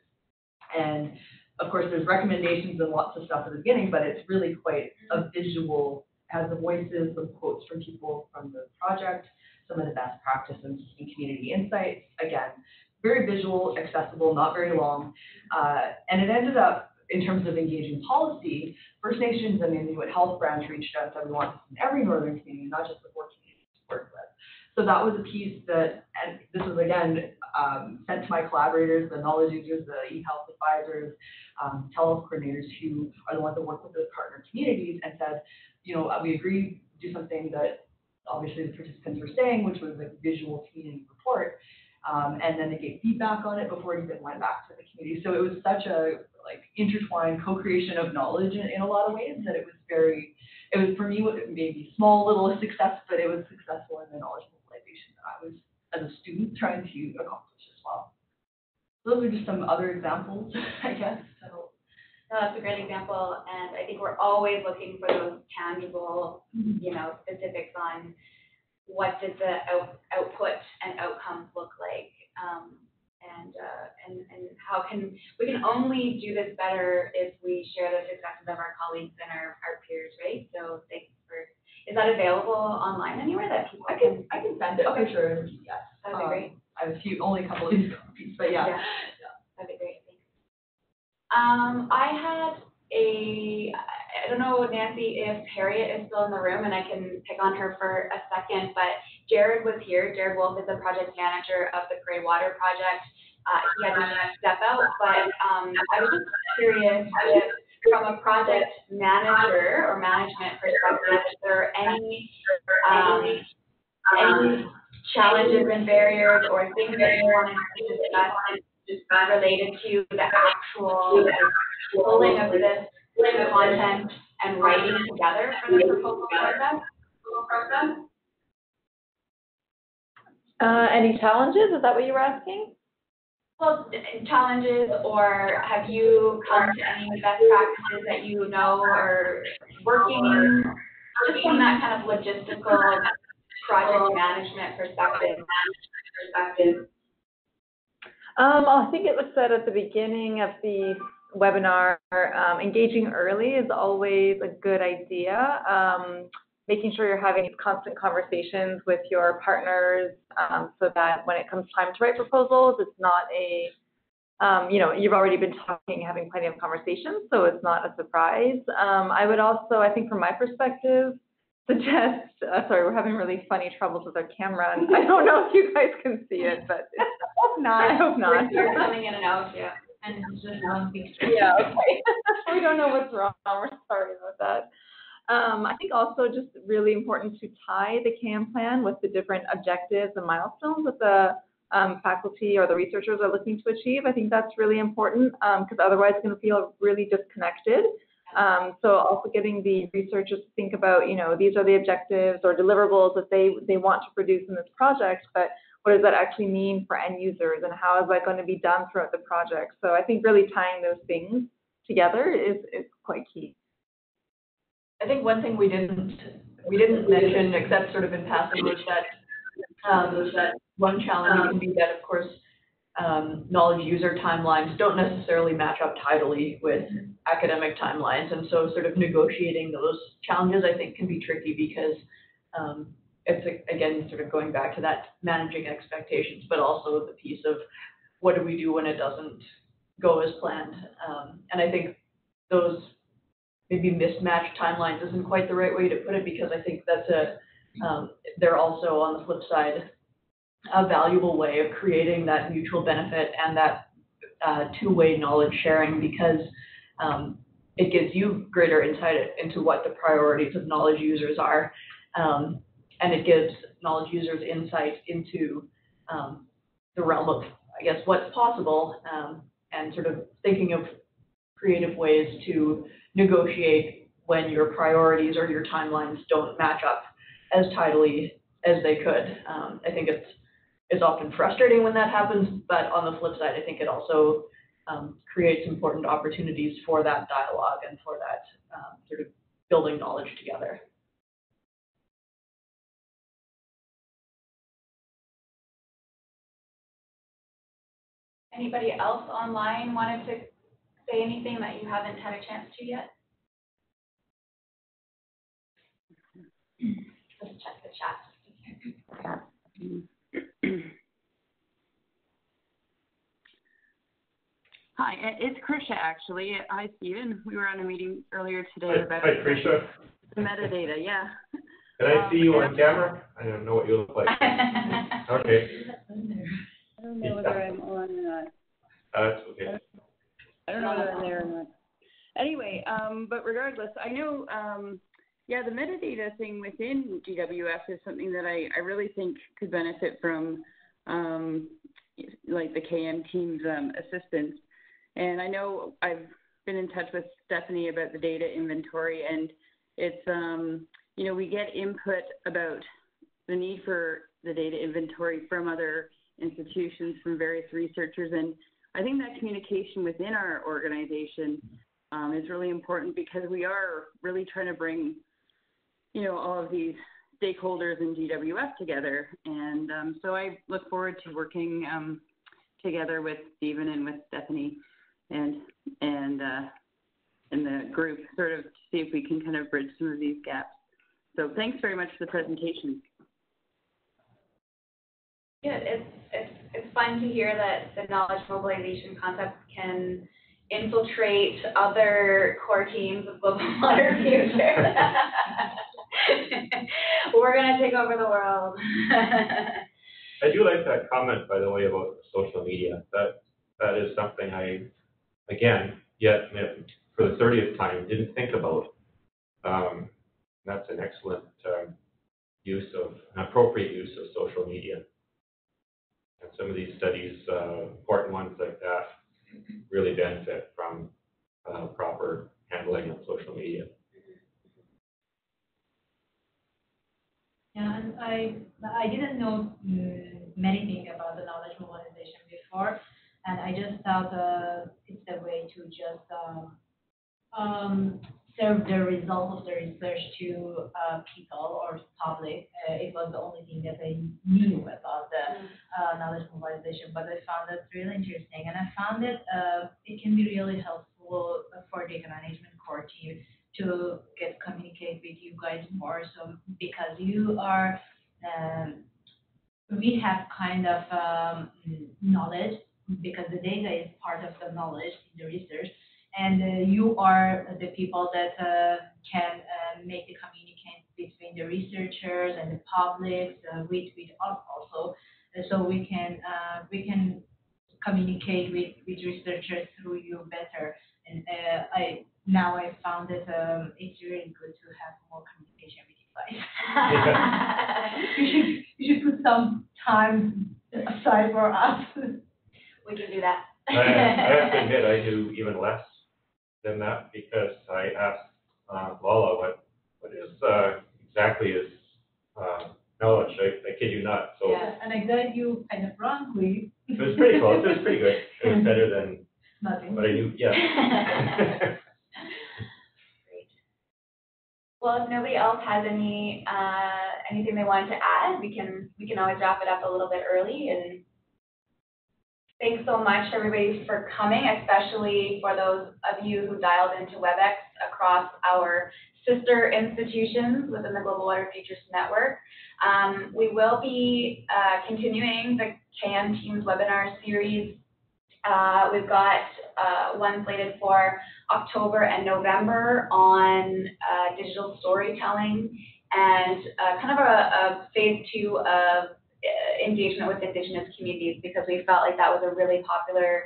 And of course, there's recommendations and lots of stuff at the beginning, but it's really quite a visual, has the voices, the quotes from people from the project, some of the best practices and community insights. Again, very visual, accessible, not very long. Uh, and it ended up, in terms of engaging policy, First Nations and the Inuit Health Branch reached out and said, we want this in every northern community, not just the four communities we work with. So that was a piece that, and this was again, um, sent to my collaborators, the knowledge users, the e-health advisors, um, telehealth coordinators who are the ones that work with the partner communities and said, you know, we agree, do something that obviously the participants were saying, which was a visual community report. Um, and then they gave feedback on it before it even went back to the community. So it was such a like intertwined co-creation of knowledge in, in a lot of ways that it was very, it was for me maybe small little success, but it was successful in the knowledge I was as a student trying to accomplish as well. Those are just some other examples, I guess. So, No, that's a great example, and I think we're always looking for those tangible, you know, specifics on what did the out, output and outcomes look like, um, and, uh, and, and how can, we can only do this better if we share the successes of our colleagues and our, our peers, right? So for, is that available online anywhere that people I can? I can send it for sure, yes. That'd be Um, great. I have a few, only a couple of these copies, but yeah. That'd be great, thanks. Um, I had a, I don't know, Nancy, if Harriet is still in the room, and I can pick on her for a second, but Jared was here. Jared Wolf is the project manager of the Gray Water Project. Uh, he had to step out, but, um, I was just curious if, from a project manager or management perspective, is there any, um, any challenges and barriers or things that you want to discuss discuss related to the actual pulling of this content and writing together for the proposal process? Uh, any challenges? Is that what you were asking? Well, challenges, or have you come to any best practices that you know are working? Just from that kind of logistical project management perspective, perspective. Um, I think it was said at the beginning of the webinar, um, engaging early is always a good idea. Um, making sure you're having these constant conversations with your partners, um, so that when it comes time to write proposals, it's not a, um, you know, you've already been talking, having plenty of conversations, so it's not a surprise. Um, I would also, I think from my perspective, suggest, uh, sorry, we're having really funny troubles with our camera, and I don't know if you guys can see it, but Hope not. I hope not. You're coming in and out, yeah, and just. Yeah, okay. We don't know what's wrong, we're sorry about that. Um, I think also just really important to tie the KM plan with the different objectives and milestones that the um, faculty or the researchers are looking to achieve. I think that's really important, um, because otherwise it's gonna feel really disconnected. Um, so also getting the researchers to think about, you know, these are the objectives or deliverables that they, they want to produce in this project, but what does that actually mean for end users and how is that going to be done throughout the project? So I think really tying those things together is, is quite key. I think one thing we didn't we didn't mention, except sort of in passing, was that, um, was that one challenge can be that, of course, um, knowledge user timelines don't necessarily match up tidily with academic timelines, and so sort of negotiating those challenges, I think, can be tricky because, um, it's, again, sort of going back to that managing expectations, but also the piece of what do we do when it doesn't go as planned? Um, and I think those maybe mismatched timelines isn't quite the right way to put it, because I think that's a, um, they're also on the flip side, a valuable way of creating that mutual benefit and that, uh, two-way knowledge sharing, because, um, it gives you greater insight into what the priorities of knowledge users are. Um, and it gives knowledge users insight into, um, the realm of, I guess, what's possible, um, and sort of thinking of creative ways to negotiate when your priorities or your timelines don't match up as tidily as they could. Um, I think it's, it's often frustrating when that happens, but on the flip side, I think it also, um, creates important opportunities for that dialogue and for that, um, sort of building knowledge together. Anybody else online wanted to say anything that you haven't had a chance to yet? Let's check the chat. Hi, it's Krisha, actually. Hi, Stephen. We were on a meeting earlier today Hi, about hi, Tricia. the metadata, yeah. Can I um, see you on camera? I don't know what you look like. Okay, I don't know whether I'm on or not. that's okay. I don't know whether I'm there or not. Anyway, um, but regardless, I know, um, yeah, the metadata thing within GWF is something that I, I really think could benefit from, um, like the KM team's, um, assistance. And I know I've been in touch with Stephanie about the data inventory and it's, um, you know, we get input about the need for the data inventory from other institutions, from various researchers, and I think that communication within our organization um, is really important because we are really trying to bring, you know, all of these stakeholders in GWF together, and um, so I look forward to working um, together with Stephen and with Stephanie and and uh, the group, sort of to see if we can kind of bridge some of these gaps. So thanks very much for the presentation. It's, it's fun to hear that the knowledge mobilization concept can infiltrate other core teams of global water future. We're gonna take over the world. I do like that comment, by the way, about social media. That, that is something I, again, yet for the thirtieth time, didn't think about. Um, that's an excellent, um, use of, an appropriate use of social media. And some of these studies, uh, important ones like that, really benefit from, uh, proper handling of social media. Yeah, and I, I didn't know mm, many things about the knowledge mobilization before, and I just thought uh, it's a way to just um, um, serve the result of the research to uh, people or public. Uh, it was the only thing that I knew about the uh, knowledge mobilization, but I found it really interesting, and I found that uh, it can be really helpful for data management core team to get communicate with you guys more. So because you are, um, we have kind of um, knowledge because the data is part of the knowledge in the research, and uh, you are the people that uh, can uh, make the communication between the researchers and the public uh, with with us also, Uh, so we can uh, we can communicate with with researchers through you better. And uh, I now I found that um, it's really good to have more communication with you guys. you should you should put some time aside for us. We can do that. I, I have to admit, I do even less than that because I asked, uh, Lala what, what is, uh, exactly is, uh, knowledge. I, I kid you not, so. yeah, and I got you kind of wrongly. It was pretty close, it was pretty good. It was better than Nothing. what I knew, yeah. Great. Well, if nobody else has any, uh, anything they wanted to add, we can, we can always wrap it up a little bit early and thanks so much everybody for coming, especially for those of you who dialed into WebEx across our sister institutions within the Global Water Futures Network. Um, we will be, uh, continuing the CAN Teams webinar series. Uh, we've got, uh, one slated for October and November on uh, digital storytelling and uh, kind of a, a phase two of engagement with Indigenous communities because we felt like that was a really popular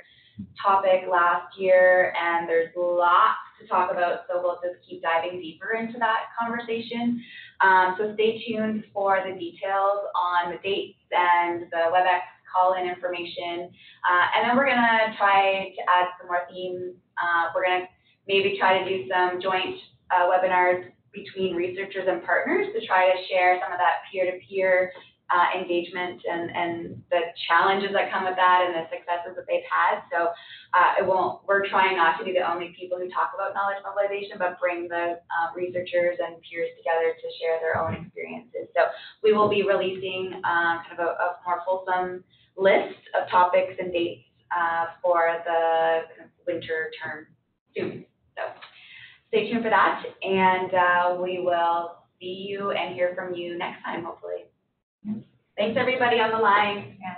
topic last year and there's lots to talk about, so we'll just keep diving deeper into that conversation. Um, so stay tuned for the details on the dates and the WebEx call-in information. Uh, and then we're gonna try to add some more themes. Uh, we're gonna maybe try to do some joint uh, webinars between researchers and partners to try to share some of that peer-to-peer uh, engagement and, and the challenges that come with that and the successes that they've had. So uh, it won't, we're trying not to be the only people who talk about knowledge mobilization, but bring the uh, researchers and peers together to share their own experiences. So we will be releasing uh, kind of a, a more fulsome list of topics and dates uh, for the winter term soon. So stay tuned for that, and uh, we will see you and hear from you next time, hopefully. Thanks, everybody on the line. Yeah.